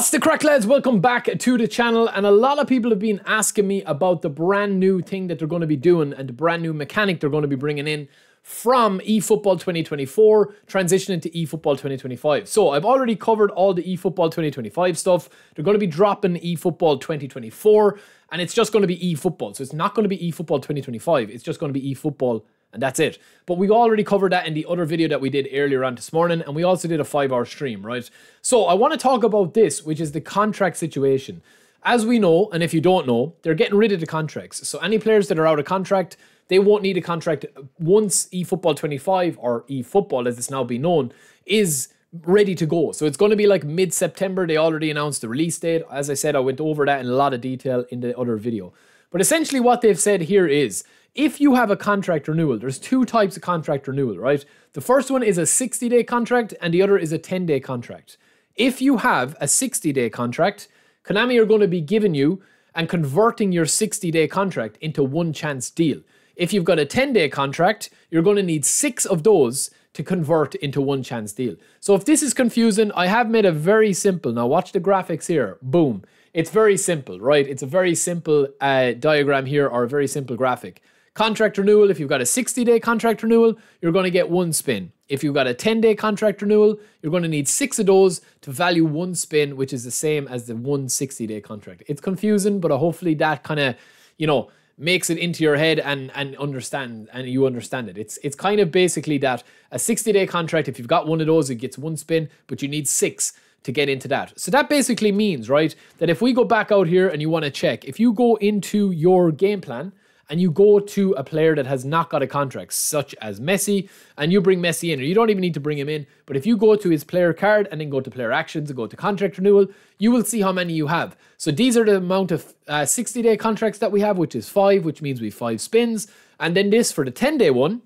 What's the crack, lads? Welcome back to the channel. And a lot of people have been asking me about the brand new thing that they're going to be doing and the brand new mechanic they're going to be bringing in from eFootball 2024 transitioning to eFootball 2025. So I've already covered all the eFootball 2025 stuff. They're going to be dropping eFootball 2024 and it's just going to be eFootball. So it's not going to be eFootball 2025. It's just going to be eFootball and that's it. But we already covered that in the other video that we did earlier on this morning, and we also did a five hour stream, right? So I want to talk about this, which is the contract situation. As we know, and if you don't know, they're getting rid of the contracts. So any players that are out of contract, they won't need a contract once eFootball 25 or eFootball, as it's now being known, is ready to go. So it's going to be like mid September. They already announced the release date. As I said, I went over that in a lot of detail in the other video. But essentially, what they've said here is if you have a contract renewal, there's two types of contract renewal, right? The first one is a 60 day contract, and the other is a 10 day contract. If you have a 60 day contract, Konami are going to be giving you and converting your 60 day contract into one chance deal. If you've got a 10 day contract, you're going to need six of those to convert into one chance deal. So if this is confusing, I have made a very simple. Now watch the graphics here. Boom. It's very simple, right? It's a very simple uh, diagram here or a very simple graphic. Contract renewal, if you've got a 60 day contract renewal, you're going to get one spin. If you've got a 10 day contract renewal, you're going to need six of those to value one spin, which is the same as the one 60 day contract. It's confusing, but uh, hopefully that kind of, you know, makes it into your head and and understand and you understand it. It's it's kind of basically that a 60 day contract, if you've got one of those, it gets one spin, but you need six to get into that. So that basically means, right, that if we go back out here and you want to check, if you go into your game plan and you go to a player that has not got a contract, such as Messi, and you bring Messi in, or you don't even need to bring him in, but if you go to his player card and then go to player actions and go to contract renewal, you will see how many you have. So these are the amount of uh, 60 day contracts that we have, which is five, which means we have five spins. And then this for the 10 day one,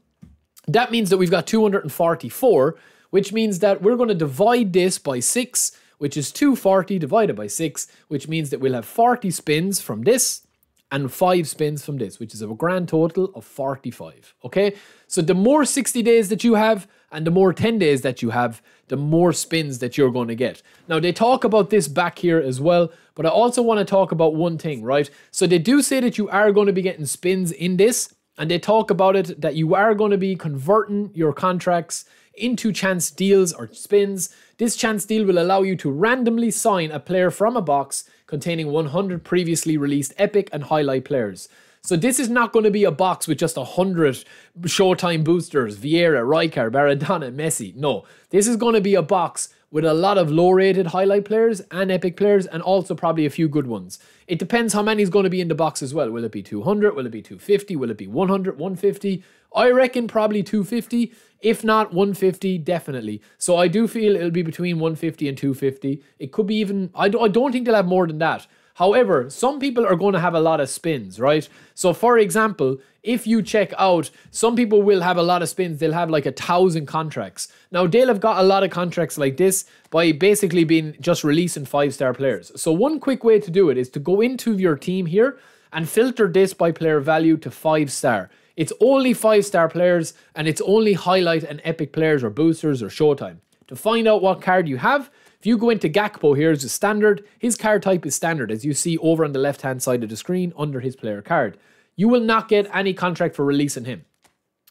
that means that we've got 244, which means that we're going to divide this by six, which is 240 divided by six, which means that we'll have 40 spins from this and five spins from this, which is a grand total of 45. Okay, so the more 60 days that you have and the more 10 days that you have, the more spins that you're going to get. Now, they talk about this back here as well, but I also want to talk about one thing, right? So, they do say that you are going to be getting spins in this, and they talk about it that you are going to be converting your contracts into chance deals or spins. This chance deal will allow you to randomly sign a player from a box containing 100 previously released epic and highlight players. So this is not going to be a box with just 100 Showtime boosters, Vieira, Rijkaard, Maradona, Messi. No, this is going to be a box with a lot of low-rated highlight players and epic players and also probably a few good ones. It depends how many is going to be in the box as well. Will it be 200? Will it be 250? Will it be 100, 150? I reckon probably 250. If not 150, definitely. So I do feel it'll be between 150 and 250. It could be even, I don't, I don't think they'll have more than that. However, some people are going to have a lot of spins, right? So, for example, if you check out, some people will have a lot of spins. They'll have like a thousand contracts. Now, they'll have got a lot of contracts like this by basically being just releasing five star players. So, one quick way to do it is to go into your team here and filter this by player value to five star. It's only five star players and it's only highlight and epic players or boosters or showtime. To find out what card you have, if you go into Gakpo here as a standard, his card type is standard as you see over on the left hand side of the screen under his player card. You will not get any contract for releasing him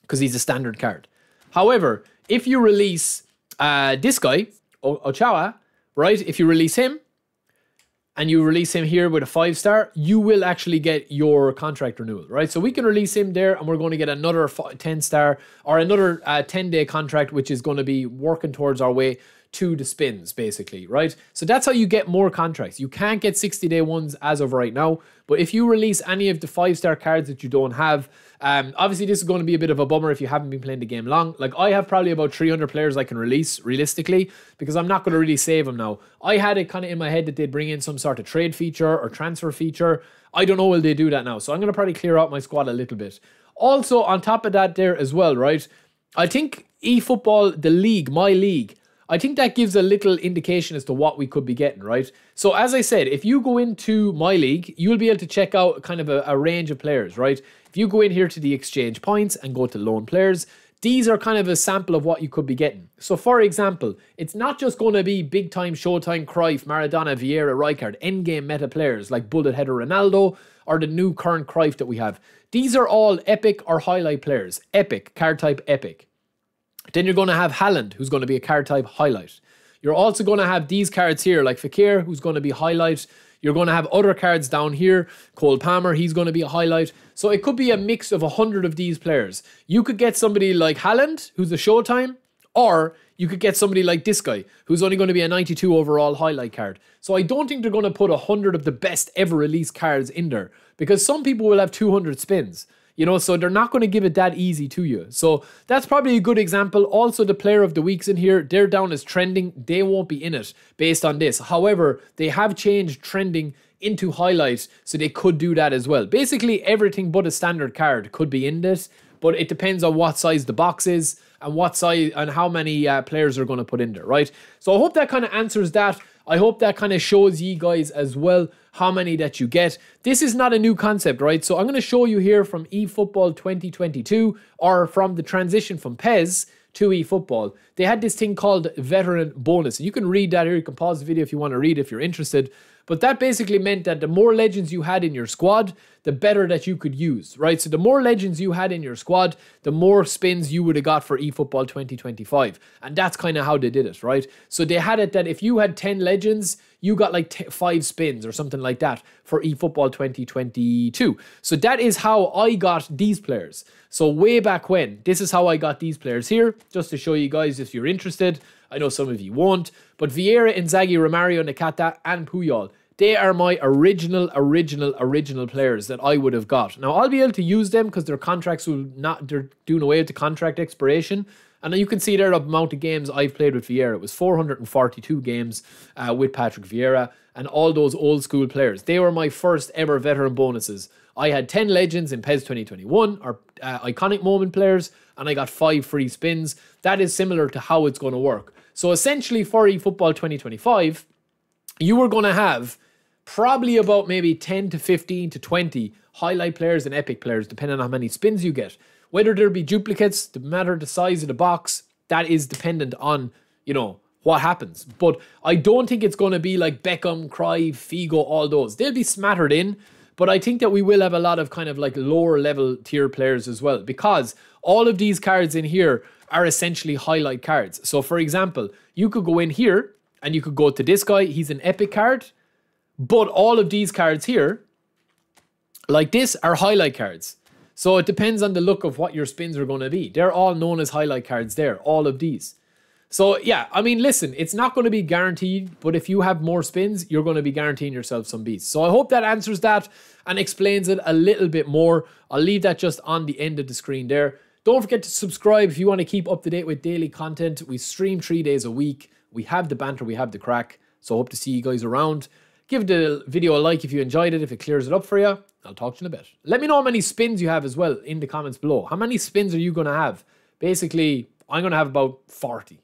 because he's a standard card. However, if you release uh, this guy, Ochoa, right? If you release him, and you release him here with a five star, you will actually get your contract renewal, right? So we can release him there and we're going to get another 10 star or another uh, 10 day contract, which is going to be working towards our way to the spins, basically, right? So that's how you get more contracts. You can't get 60 day ones as of right now, but if you release any of the five star cards that you don't have, um, obviously this is going to be a bit of a bummer if you haven't been playing the game long. Like I have probably about 300 players I can release realistically because I'm not going to really save them now. I had it kind of in my head that they'd bring in some sort of trade feature or transfer feature. I don't know will they do that now, so I'm going to probably clear out my squad a little bit. Also, on top of that, there as well, right? I think eFootball, the league, my league, I think that gives a little indication as to what we could be getting, right? So, as I said, if you go into my league, you'll be able to check out kind of a, a range of players, right? If you go in here to the exchange points and go to loan players, these are kind of a sample of what you could be getting. So, for example, it's not just going to be big time, showtime, Cruyff, Maradona, Vieira, Rijkaard, endgame meta players like bullet header Ronaldo or the new current Cruyff that we have. These are all epic or highlight players. Epic, card type epic. Then you're going to have Haaland, who's going to be a card type highlight. You're also going to have these cards here, like Fekir, who's going to be highlight. You're going to have other cards down here. Cole Palmer, he's going to be a highlight. So it could be a mix of a hundred of these players. You could get somebody like Haaland, who's a Showtime, or you could get somebody like this guy, who's only going to be a 92 overall highlight card. So I don't think they're going to put a hundred of the best ever released cards in there because some people will have 200 spins. You know, so they're not going to give it that easy to you. So that's probably a good example. Also, the player of the weeks in here, they're down as trending. They won't be in it based on this. However, they have changed trending into highlights, so they could do that as well. Basically, everything but a standard card could be in this, but it depends on what size the box is and what size and how many uh, players are going to put in there, right? So I hope that kind of answers that. I hope that kind of shows you guys as well how many that you get. This is not a new concept, right? So I'm going to show you here from eFootball 2022 or from the transition from PES to eFootball. They had this thing called veteran bonus. You can read that here. You can pause the video if you want to read if you're interested. But that basically meant that the more legends you had in your squad, the better that you could use, right? So the more legends you had in your squad, the more spins you would have got for eFootball 2025. And that's kind of how they did it, right? So they had it that if you had 10 legends, you got like five spins or something like that for eFootball 2022. So that is how I got these players. So way back when, this is how I got these players here, just to show you guys if you're interested. I know some of you won't, but Vieira, Inzaghi, Romario, Nakata, and Puyol, they are my original, original, original players that I would have got. Now I'll be able to use them because their contracts will not, they're doing away with the contract expiration. And you can see there the amount of games I've played with Vieira. It was 442 games uh, with Patrick Vieira and all those old school players. They were my first ever veteran bonuses. I had 10 legends in PES 2021, or uh, iconic moment players, and I got five free spins. That is similar to how it's going to work. So essentially, for eFootball 2025, you are going to have probably about maybe 10 to 15 to 20 highlight players and epic players, depending on how many spins you get. Whether there be duplicates, the matter the size of the box, that is dependent on, you know, what happens. But I don't think it's going to be like Beckham, Cruyff, Figo, all those. They'll be smattered in. But I think that we will have a lot of kind of like lower level tier players as well because all of these cards in here are essentially highlight cards. So for example, you could go in here and you could go to this guy. He's an epic card. But all of these cards here, like this, are highlight cards. So it depends on the look of what your spins are going to be. They're all known as highlight cards there, all of these. So yeah, I mean, listen, it's not going to be guaranteed, but if you have more spins, you're going to be guaranteeing yourself some beats. So I hope that answers that and explains it a little bit more. I'll leave that just on the end of the screen there. Don't forget to subscribe if you want to keep up to date with daily content. We stream three days a week. We have the banter, we have the crack. So hope to see you guys around. Give the video a like if you enjoyed it, if it clears it up for you. I'll talk to you in a bit. Let me know how many spins you have as well in the comments below. How many spins are you going to have? Basically, I'm going to have about 40.